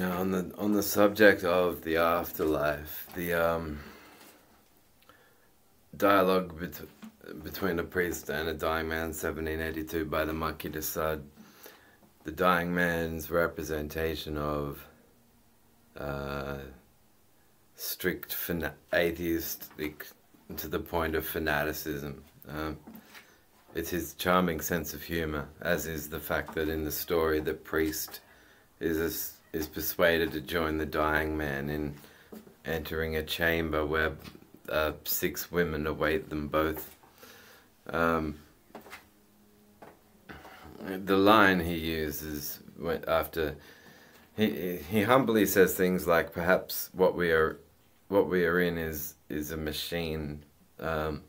Now, on the on the subject of the afterlife, the um, dialogue bet- between a priest and a dying man, 1782, by the Marquis de Sade, the dying man's representation of uh, strict atheistic to the point of fanaticism. Um, it's his charming sense of humor, as is the fact that in the story the priest is a, is persuaded to join the dying man in entering a chamber where uh, six women await them both. Um, the line he uses after he he humbly says things like perhaps what we are what we are in is is a machine um,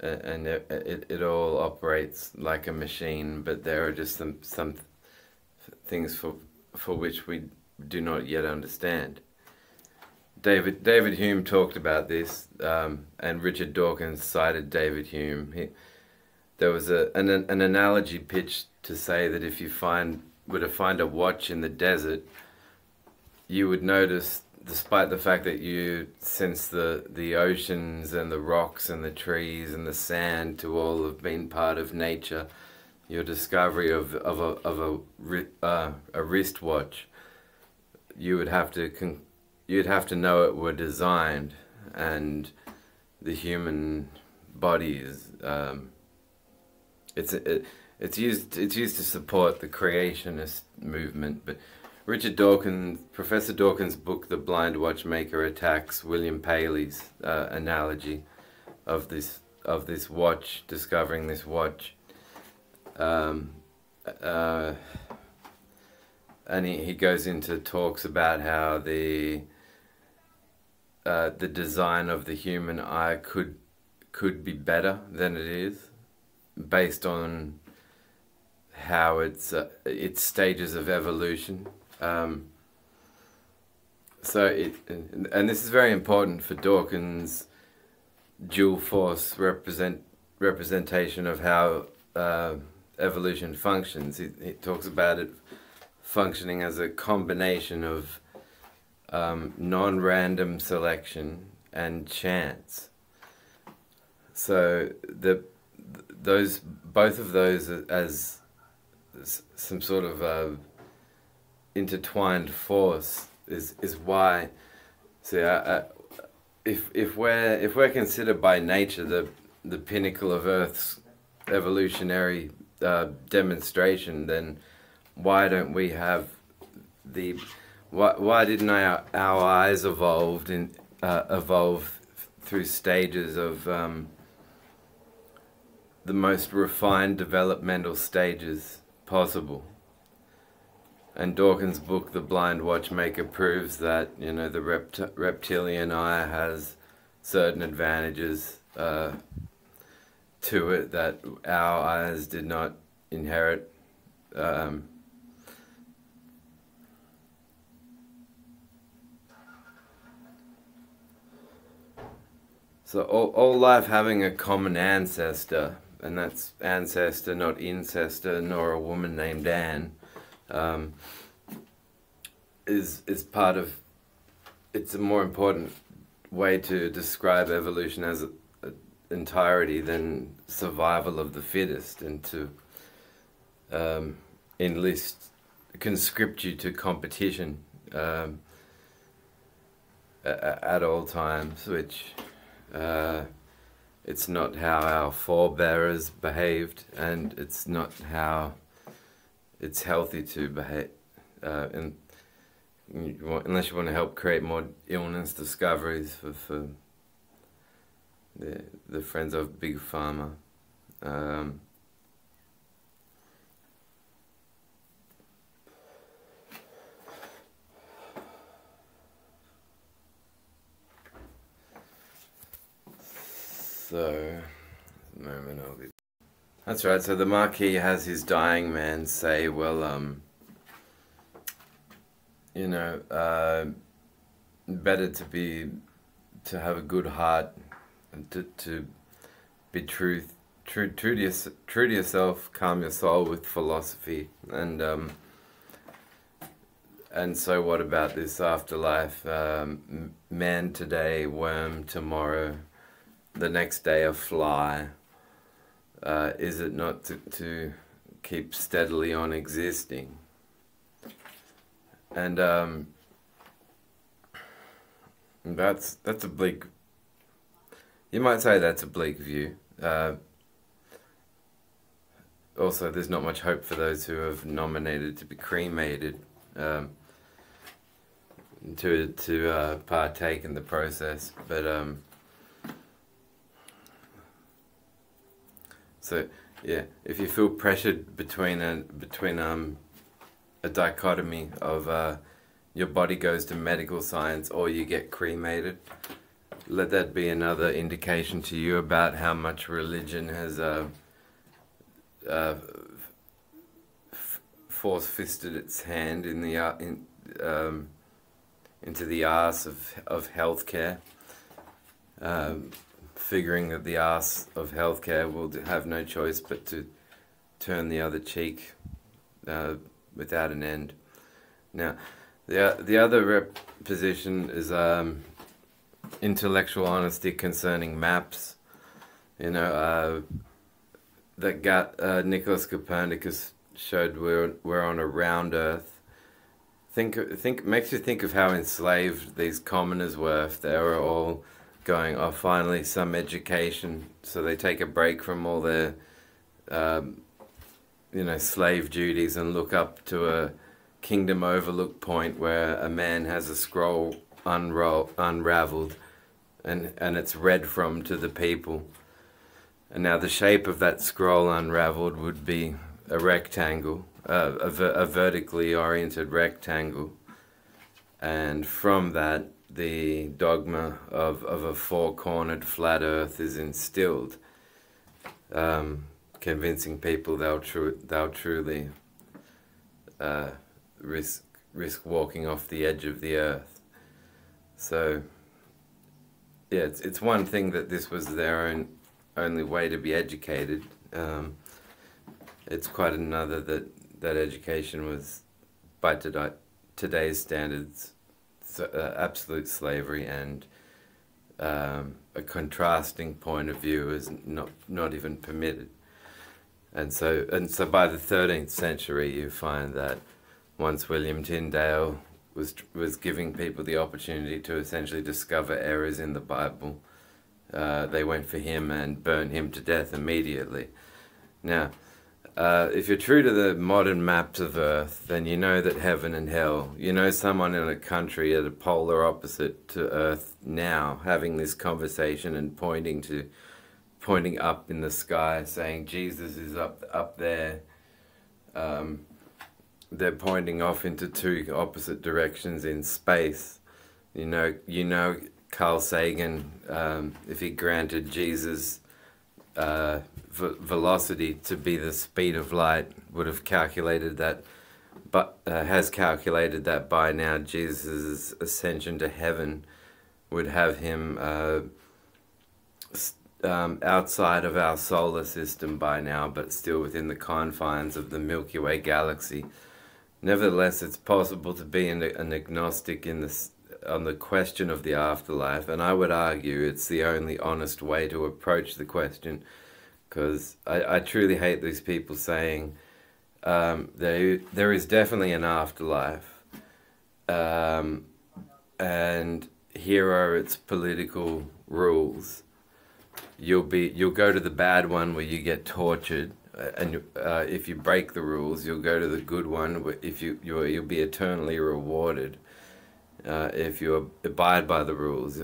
and it, it it all operates like a machine but there are just some some things for for which we do not yet understand. David David Hume talked about this um, and Richard Dawkins cited David Hume. He, there was a an, an analogy pitched to say that if you find were to find a watch in the desert, you would notice, despite the fact that you sense the the oceans and the rocks and the trees and the sand to all have been part of nature, your discovery of of a of a uh, a wristwatch, you would have to you'd have to know it were designed, and the human body is. Um, it's it, it's used it's used to support the creationist movement but Richard Dawkins Professor Dawkins book The Blind Watchmaker attacks William Paley's uh, analogy of this of this watch discovering this watch um, uh, and he, he goes into talks about how the uh, the design of the human eye could could be better than it is based on how it's uh, its stages of evolution. Um, so it and this is very important for Dawkins' dual force represent representation of how uh, evolution functions. He, talks about it functioning as a combination of um, non-random selection and chance. So the those both of those as some sort of uh, intertwined force is is why see I, I, if if we're if we're considered by nature the the pinnacle of Earth's evolutionary uh, demonstration then why don't we have the why, why didn't our, our eyes evolved in uh, evolve through stages of um, the most refined developmental stages possible. And Dawkins' book, The Blind Watchmaker, proves that you know the rept- reptilian eye has certain advantages uh, to it that our eyes did not inherit. Um, so all, all life having a common ancestor and that's ancestor, not incestor, nor a woman named Anne, um, is is part of. It's a more important way to describe evolution as entirety than survival of the fittest, and to um, enlist conscript you to competition um, at, all times, which. Uh, it's not how our forebears behaved, and it's not how it's healthy to behave. Uh, and you want, unless you want to help create more illness discoveries for, for the the friends of big pharma. Um, So, moment I'll be. That's right. So the Marquis has his dying man say, "Well, um, you know, uh, better to be, to have a good heart, to to be truth, true, true to your, true to yourself, calm your soul with philosophy, and um, and so what about this afterlife? Um, man today, worm tomorrow, the next day a fly. Uh, is it not to, to keep steadily on existing? And um, that's that's a bleak. You might say that's a bleak view. Uh, also, there's not much hope for those who have nominated to be cremated um, to to uh, partake in the process. But um, so yeah, if you feel pressured between a between um a dichotomy of uh, your body goes to medical science or you get cremated, let that be another indication to you about how much religion has. Uh, uh, force fisted its hand in the uh, in, um, into the arse of of healthcare, um, figuring that the arse of healthcare will have no choice but to turn the other cheek uh, without an end. Now, the the other position is um, intellectual honesty concerning maps. You know uh, that got uh, Nicholas Copernicus showed we're we're on a round Earth. Think think makes you think of how enslaved these commoners were. If they were all going, oh, finally some education, so they take a break from all their, um, you know, slave duties and look up to a kingdom overlook point where a man has a scroll unroll unraveled, and and it's read from to the people and now the shape of that scroll unraveled would be a rectangle, uh, a, ver a vertically oriented rectangle. And from that, the dogma of, of a four-cornered flat earth is instilled, um, convincing people they'll, tru they'll truly uh, risk, risk walking off the edge of the earth. So, yeah, it's, it's one thing that this was their own only way to be educated. Um, it's quite another that that education was, by today, today's standards, uh, absolute slavery and um, a contrasting point of view is not not even permitted. And so and so by the 13th century, you find that once William Tyndale was was giving people the opportunity to essentially discover errors in the Bible uh, they went for him and burned him to death immediately. Now, uh, if you're true to the modern maps of Earth, then you know that heaven and hell, you know someone in a country at a polar opposite to Earth now having this conversation and pointing to, pointing up in the sky, saying Jesus is up up there. Um, they're pointing off into two opposite directions in space. You know, you know Carl Sagan, um, if he granted Jesus uh, velocity to be the speed of light, would have calculated that, but uh, has calculated that by now Jesus' ascension to heaven would have him uh, um, outside of our solar system by now, but still within the confines of the Milky Way galaxy. Nevertheless, it's possible to be an, an agnostic in the on the question of the afterlife, and I would argue it's the only honest way to approach the question, because I, I truly hate these people saying um, there there is definitely an afterlife, um, and here are its political rules. You'll be you'll go to the bad one where you get tortured, and uh, if you break the rules, you'll go to the good one if you you'll, you'll be eternally rewarded uh, if you abide by the rules.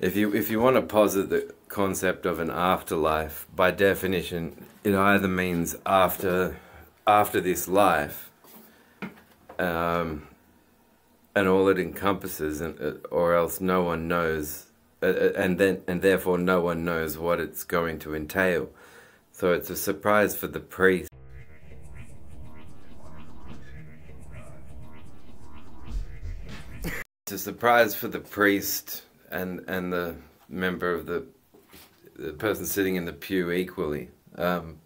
If you if you want to posit the concept of an afterlife, by definition, it either means after after this life, um, and all it encompasses, and uh, or else no one knows, uh, uh, and then and therefore no one knows what it's going to entail. So it's a surprise for the priest it's a surprise for the priest and and the member of the the person sitting in the pew equally. Um,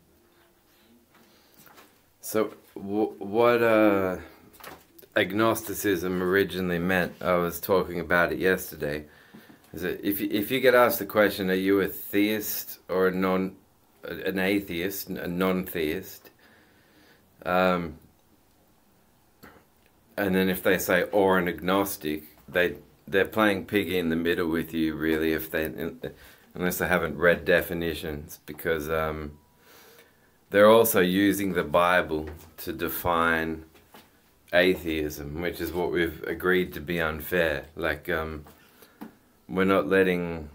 so what uh, agnosticism originally meant, I was talking about it yesterday, is that if you, if you get asked the question, are you a theist or a non, an atheist, a non-theist, um, and then if they say or an agnostic, they they're playing piggy in the middle with you, really, if they unless they haven't read definitions, because um, they're also using the Bible to define atheism, which is what we've agreed to be unfair. Like, um, we're not letting,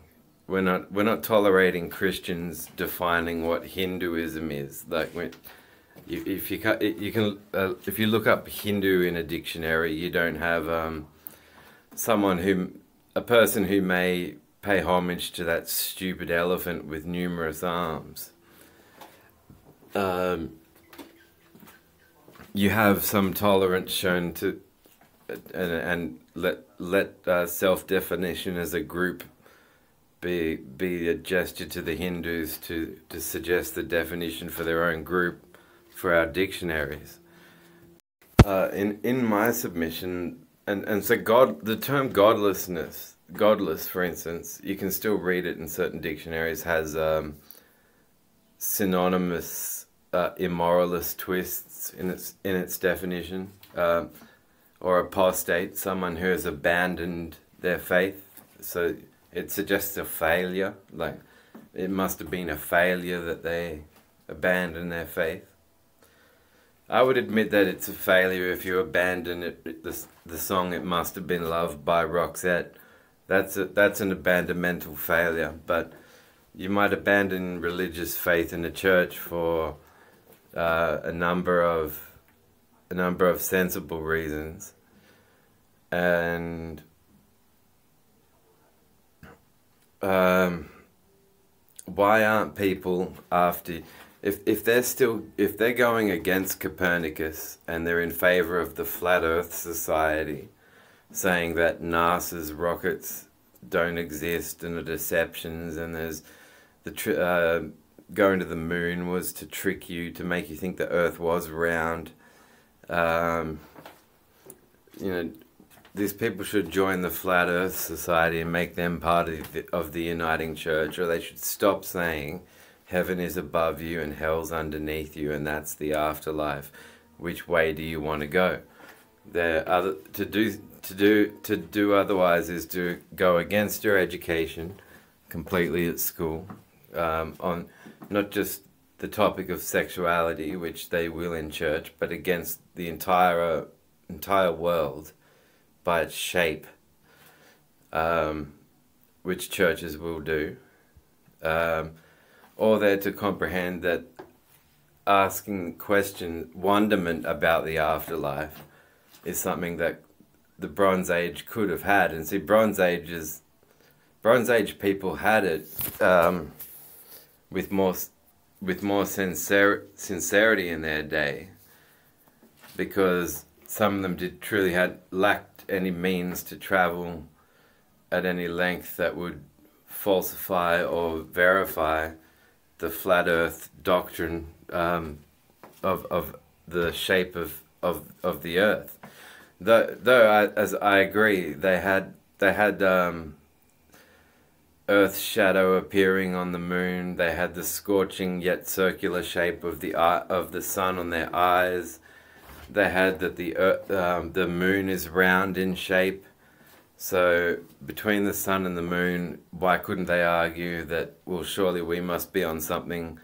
we're not, we're not tolerating Christians defining what Hinduism is. Like, when, if you you can, uh, if you look up Hindu in a dictionary, you don't have um, someone who, a person who may pay homage to that stupid elephant with numerous arms um, you have some tolerance shown to and, and let let uh, self definition as a group be be a gesture to the Hindus to to suggest the definition for their own group for our dictionaries. Uh, in in my submission, and and so God, the term godlessness, godless, for instance, you can still read it in certain dictionaries has um, synonymous uh, immoralist twists in its in its definition, uh, or apostate, someone who has abandoned their faith. So it suggests a failure, like it must have been a failure that they abandoned their faith. I would admit that it's a failure if you abandon it, the, the song It Must Have Been Loved by Roxette. That's, a, that's an abandonmental failure, but you might abandon religious faith in the church for uh, a number of a number of sensible reasons, and um, why aren't people after if if they're still if they're going against Copernicus and they're in favor of the flat Earth society, saying that NASA's rockets don't exist and are deceptions and there's the uh, going to the moon was to trick you, to make you think the Earth was round. Um, you know, these people should join the Flat Earth Society and make them part of the, of the uniting church, or they should stop saying heaven is above you and hell's underneath you, and that's the afterlife. Which way do you want to go? There other to do to do to do otherwise is to go against your education completely at school um, on not just the topic of sexuality, which they will in church, but against the entire entire world by its shape, um, which churches will do. Um, or they're to comprehend that asking question, wonderment about the afterlife is something that the Bronze Age could have had. And see, Bronze Age is, Bronze Age people had it. Um, with more with more sincer- sincerity in their day because some of them did truly had lacked any means to travel at any length that would falsify or verify the flat earth doctrine um, of, of the shape of, of, of the earth. Though, though I, as I agree, they had, they had um, Earth's shadow appearing on the moon. They had the scorching yet circular shape of the eye, of the sun on their eyes. They had that the earth, um, the moon is round in shape. So between the sun and the moon, why couldn't they argue that well, surely we must be on something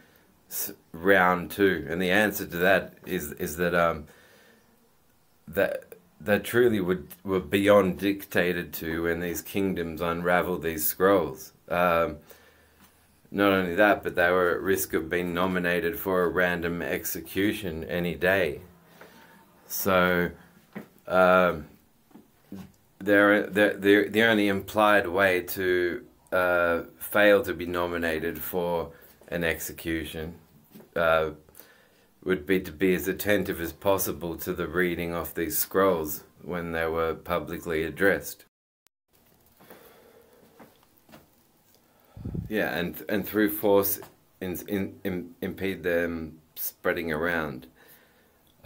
round too? And the answer to that is is that um, that that truly would were beyond dictated to when these kingdoms unraveled these scrolls. Um, not only that, but they were at risk of being nominated for a random execution any day. So, um, they're, they're, the only implied way to uh, fail to be nominated for an execution uh, would be to be as attentive as possible to the reading of these scrolls when they were publicly addressed. Yeah, and and through force, in, in, in, impede them spreading around,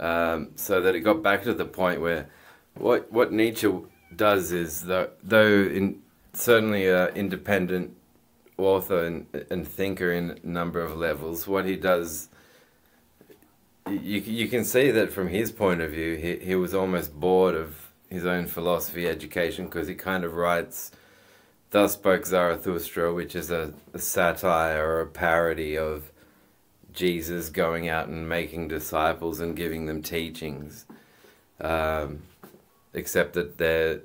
um, so that it got back to the point where what what Nietzsche does is that though in certainly an independent author and, and thinker in a number of levels, what he does you you can see that from his point of view, he he was almost bored of his own philosophy education because he kind of writes, "Thus spoke Zarathustra," which is a, a satire or a parody of Jesus going out and making disciples and giving them teachings, um, except that they're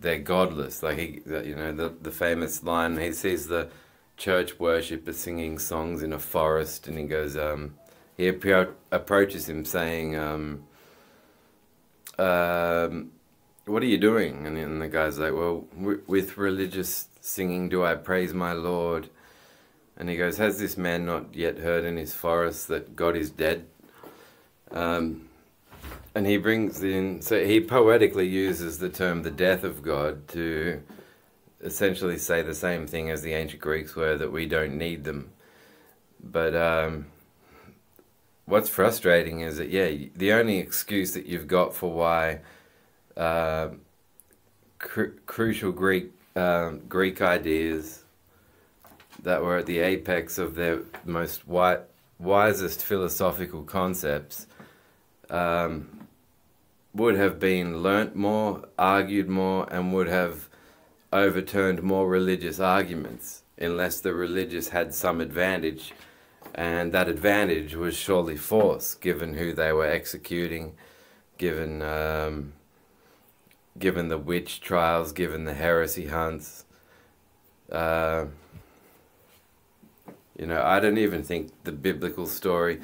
they're godless. Like he, you know, the the famous line he sees the church worshipper singing songs in a forest, and he goes. Um, he approaches him saying, um, um, what are you doing? And, and the guy's like, well, with religious singing do I praise my Lord. And he goes, has this man not yet heard in his forest that God is dead? Um, and he brings in, so he poetically uses the term the death of God to essentially say the same thing as the ancient Greeks were, that we don't need them. But um, what's frustrating is that yeah, the only excuse that you've got for why uh, cr crucial Greek um, Greek ideas that were at the apex of their most wi wisest philosophical concepts um, would have been learnt more, argued more, and would have overturned more religious arguments unless the religious had some advantage and that advantage was surely force, given who they were executing, given um, given the witch trials, given the heresy hunts. Uh, you know, I don't even think the biblical story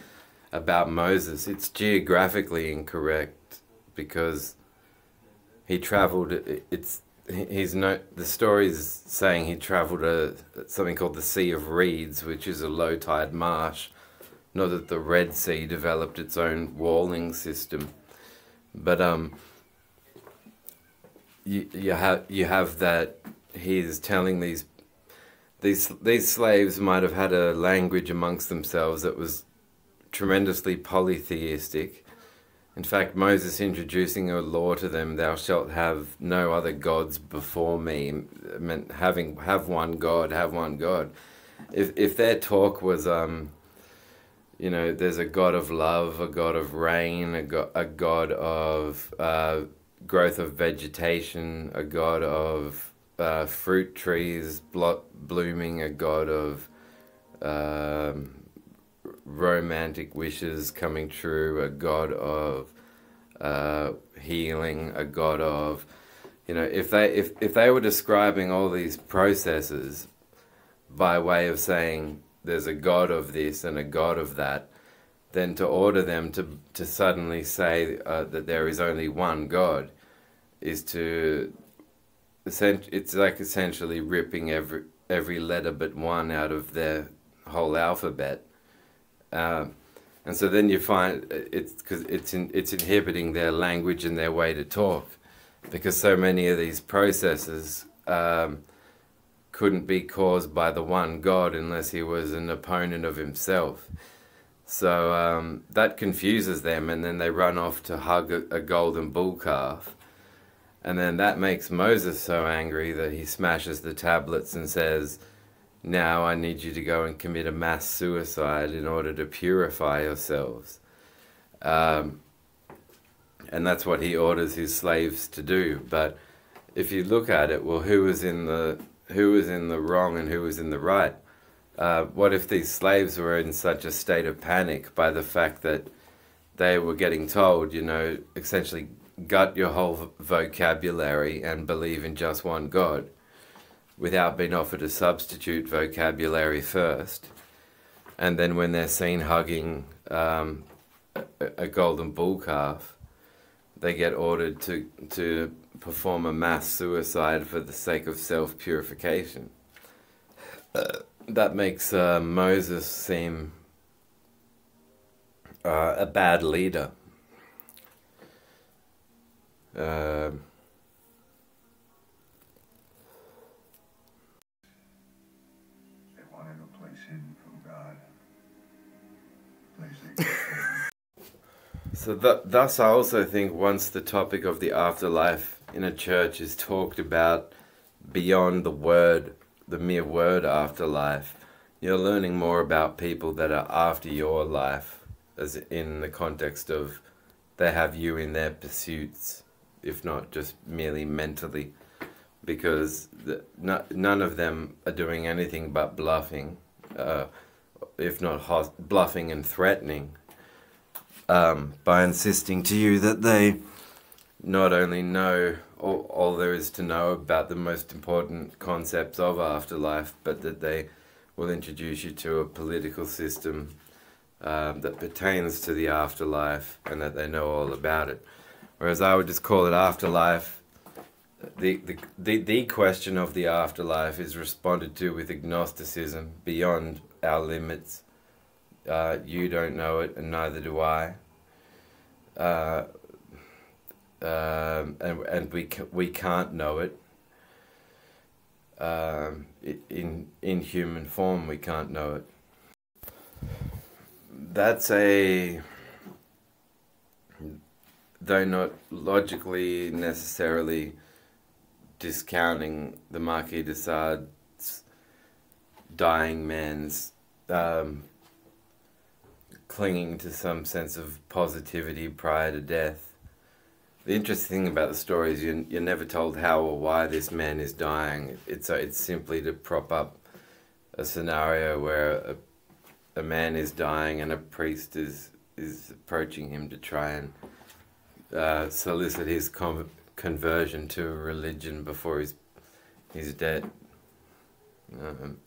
about Moses, it's geographically incorrect because he traveled, it's he's no the story is saying he traveled a something called the Sea of Reeds, which is a low tide marsh. Not that the Red Sea developed its own walling system, but um, you you have you have that he's telling these these these slaves might have had a language amongst themselves that was tremendously polytheistic in fact, Moses introducing a law to them, thou shalt have no other gods before me, meant having have one God, have one God. If if their talk was um, you know, there's a God of love, a God of rain, a God, a God of uh, growth of vegetation, a God of uh, fruit trees blooming, a God of um, romantic wishes coming true, a God of uh, healing, a God of, you know, if they if if they were describing all these processes by way of saying there's a God of this and a God of that, then to order them to to suddenly say uh, that there is only one God is to it's like essentially ripping every every letter but one out of their whole alphabet um, and so then you find it's because it's in, it's inhibiting their language and their way to talk, because so many of these processes um, couldn't be caused by the one God unless he was an opponent of himself. So um, that confuses them, and then they run off to hug a, a golden bull calf. And then that makes Moses so angry that he smashes the tablets and says, now I need you to go and commit a mass suicide in order to purify yourselves. Um, and that's what he orders his slaves to do. But if you look at it, well, who was in the who was in the wrong and who was in the right? Uh, what if these slaves were in such a state of panic by the fact that they were getting told, you know, essentially gut your whole vocabulary and believe in just one God? without being offered a substitute vocabulary first. And then when they're seen hugging um, a, golden bull calf, they get ordered to, to perform a mass suicide for the sake of self purification. Uh, that makes uh, Moses seem uh, a bad leader. Uh, So th thus, I also think once the topic of the afterlife in a church is talked about beyond the word, the mere word afterlife, you're learning more about people that are after your life, as in the context of they have you in their pursuits, if not just merely mentally, because the, no, none of them are doing anything but bluffing, uh, if not bluffing and threatening um, by insisting to you that they not only know all, all there is to know about the most important concepts of afterlife, but that they will introduce you to a political system um, that pertains to the afterlife and that they know all about it. Whereas I would just call it afterlife. The, the, the, the question of the afterlife is responded to with agnosticism beyond our limits uh, you don't know it, and neither do I. Uh, um, and and we we can't know it. Um, in in human form, we can't know it. That's a though not logically necessarily discounting the Marquis de Sade's dying man's um, clinging to some sense of positivity prior to death. The interesting thing about the story is you're, you're never told how or why this man is dying. It's, it's simply to prop up a scenario where a, a man is dying and a priest is, is approaching him to try and uh, solicit his conversion to religion before he's, he's dead. Um,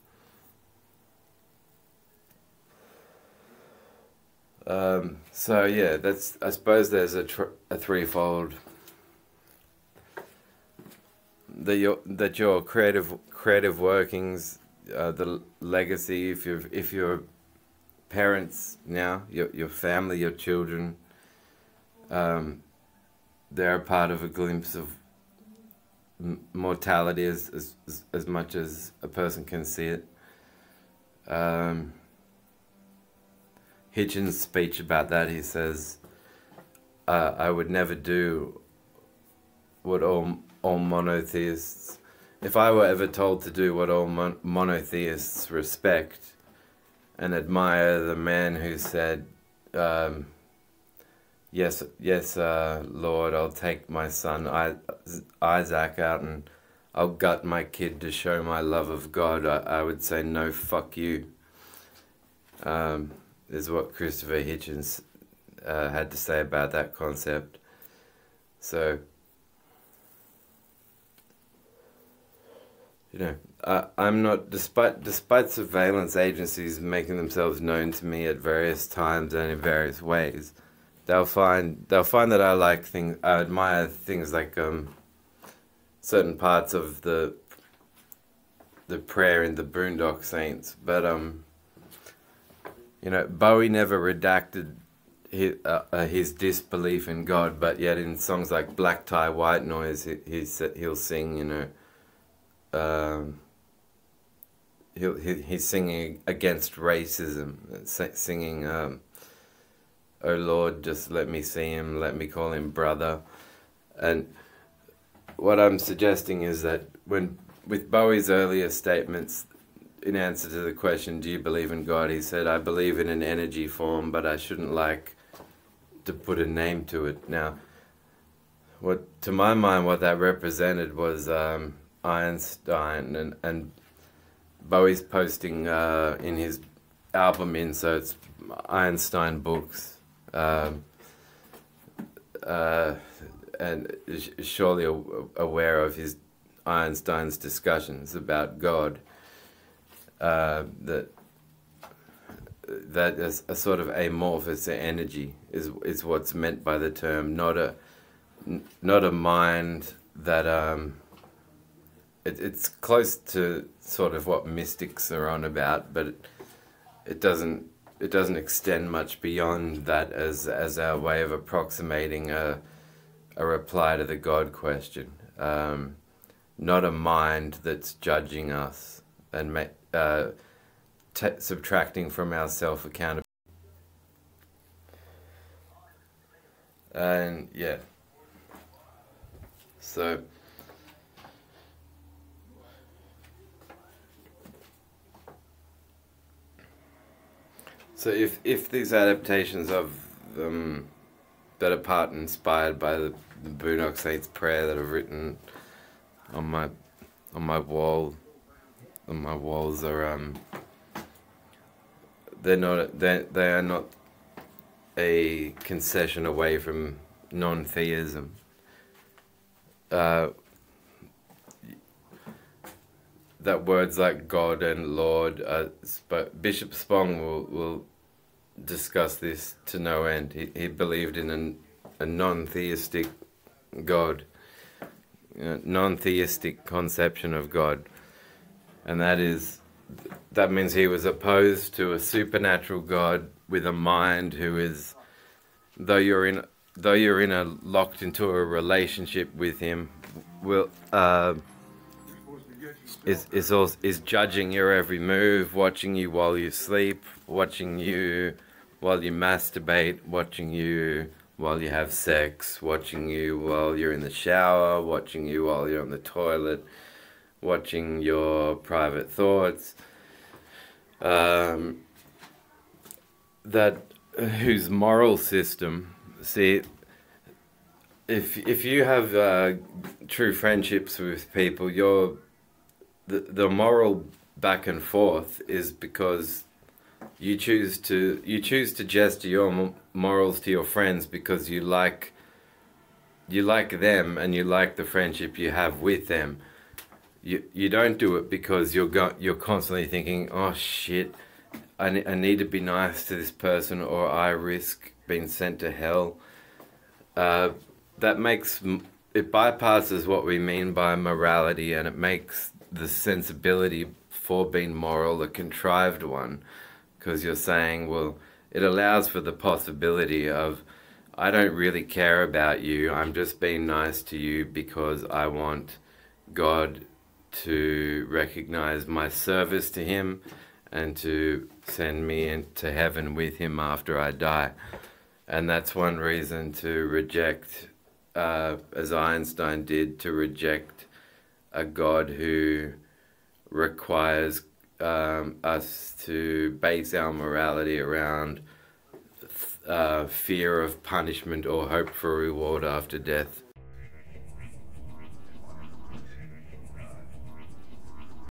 Um, so yeah, that's I suppose there's a a threefold that your that your creative creative workings, uh, the legacy. If you if your parents now, your your family, your children, um, they're part of a glimpse of mortality as, as as much as a person can see it. Um, Hitchens' speech about that, he says, uh, I would never do what all, all monotheists, if I were ever told to do what all mon monotheists respect and admire the man who said, um, yes, yes, uh, Lord, I'll take my son Isaac out and I'll gut my kid to show my love of God, I, I would say, no, fuck you. Um, is what Christopher Hitchens uh, had to say about that concept. So, you know, I'm not, despite despite surveillance agencies making themselves known to me at various times and in various ways, they'll find they'll find that I like things, I admire things like um, certain parts of the the prayer in the Boondock Saints, but um you know, Bowie never redacted his, uh, uh, his, disbelief in God, but yet in songs like Black Tie, White Noise, he, he's, he'll sing, you know, um, he'll, he, he's singing against racism, singing, um, Oh Lord, just let me see him, let me call him brother. And what I'm suggesting is that when with Bowie's earlier statements, in answer to the question, do you believe in God? He said, I believe in an energy form, but I shouldn't like to put a name to it. Now, what to my mind, what that represented was um, Einstein and, and Bowie's posting uh, in his album inserts Einstein books. Um, uh, and surely aware of his Einstein's discussions about God uh, that that is a sort of amorphous energy is is what's meant by the term, not a not a mind that um, it, it's close to sort of what mystics are on about, but it, it doesn't it doesn't extend much beyond that as as our way of approximating a a reply to the God question. Um, not a mind that's judging us and uh, subtracting from our self accountability. And yeah. So So if if these adaptations of um, that are part inspired by the, the Boondock Saints prayer that I've written on my on my wall on my walls are um they're not they they are not a concession away from non-theism. Uh, that words like God and Lord, uh, Bishop Spong will will discuss this to no end. He, he believed in an, a non-theistic God, a non-theistic conception of God, and that is that means he was opposed to a supernatural God with a mind who is, though you're in though you're in a locked into a relationship with him, will uh, is is also, is judging your every move, watching you while you sleep, watching you while you masturbate, watching you while you have sex, watching you while you're in the shower, watching you while you're on the toilet, watching your private thoughts. Um, that whose moral system, see, if if you have uh, true friendships with people, your the the moral back and forth is because you choose to you choose to gesture your morals to your friends because you like you like them and you like the friendship you have with them. You you don't do it because you're go, you're constantly thinking, oh shit, I, I need to be nice to this person or I risk being sent to hell. Uh, that makes it bypasses what we mean by morality and it makes the sensibility for being moral a contrived one because you're saying, well, it allows for the possibility of, I don't really care about you, I'm just being nice to you because I want God to recognize my service to Him and to send me into heaven with Him after I die. And that's one reason to reject, uh, as Einstein did, to reject a God who requires um, us to base our morality around uh, fear of punishment or hope for reward after death.